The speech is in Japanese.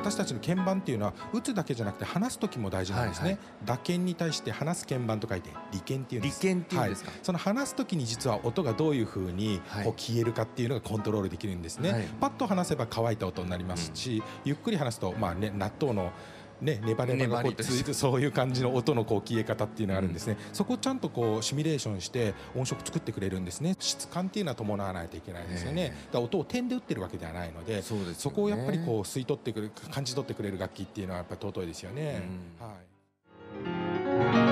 私たちの鍵盤っていうのは打つだけじゃなくて話す時も大事なんですね、はい打鍵に対して話す鍵盤と書いて利鍵っていうんです。利鍵っていうんですか？はい、その話す時に実は音がどういうふうにはい。こう消えるかっていうのがコントロールできるんですね、はい。パッと話せば乾いた音になりますし、ゆっくり話すと、まあね、納豆のね、ネバネバがこうついてそういう感じの音のこう消え方っていうのがあるんですね、そこをちゃんとこうシミュレーションして音色作ってくれるんですね。質感っていうのは伴わないといけないですよね。ええ。だから音を点で打ってるわけではないのでそね。そこをやっぱりこう吸い取ってくれる感じ取ってくれる楽器っていうのはやっぱり尊いですよね、うん。はい